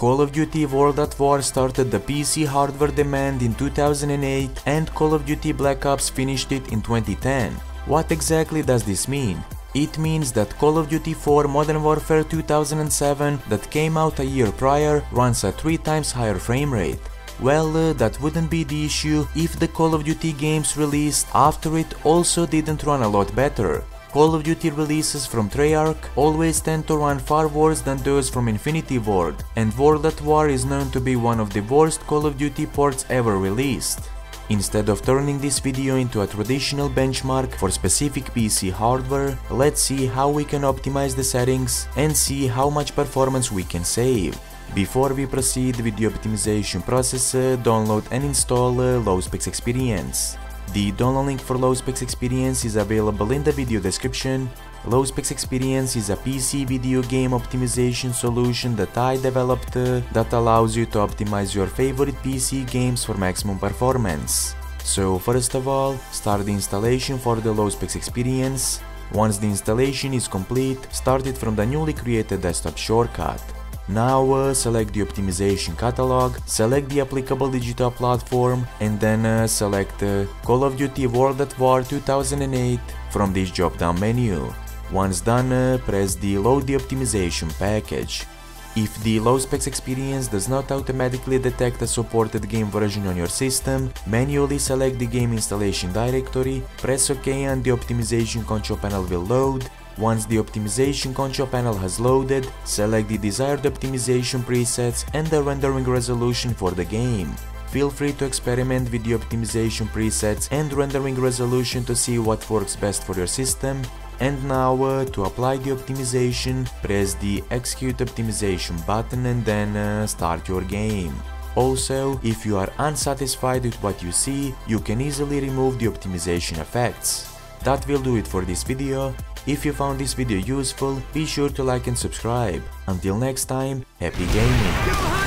Call of Duty World at War started the PC hardware demand in 2008 and Call of Duty Black Ops finished it in 2010. What exactly does this mean? It means that Call of Duty 4 Modern Warfare 2007 that came out a year prior runs a 3 times higher frame rate. Well, uh, that wouldn't be the issue if the Call of Duty games released after it also didn't run a lot better. Call of Duty releases from Treyarch always tend to run far worse than those from Infinity Ward, and World at War is known to be one of the worst Call of Duty ports ever released. Instead of turning this video into a traditional benchmark for specific PC hardware, let's see how we can optimize the settings and see how much performance we can save. Before we proceed with the optimization process, uh, download and install uh, LowSpecs Experience. The download link for LowSpecs Experience is available in the video description. LowSpecs Experience is a PC video game optimization solution that I developed uh, that allows you to optimize your favorite PC games for maximum performance. So first of all, start the installation for the LowSpecs Experience. Once the installation is complete, start it from the newly created desktop shortcut. Now uh, select the optimization catalog, select the applicable digital platform and then uh, select uh, Call of Duty World at War 2008 from this drop down menu. Once done, uh, press the load the optimization package. If the low specs experience does not automatically detect a supported game version on your system, manually select the game installation directory, press OK and the optimization control panel will load. Once the optimization control panel has loaded, select the desired optimization presets and the rendering resolution for the game. Feel free to experiment with the optimization presets and rendering resolution to see what works best for your system and now uh, to apply the optimization, press the execute optimization button and then uh, start your game. Also, if you are unsatisfied with what you see, you can easily remove the optimization effects. That will do it for this video. If you found this video useful, be sure to like and subscribe. Until next time, happy gaming!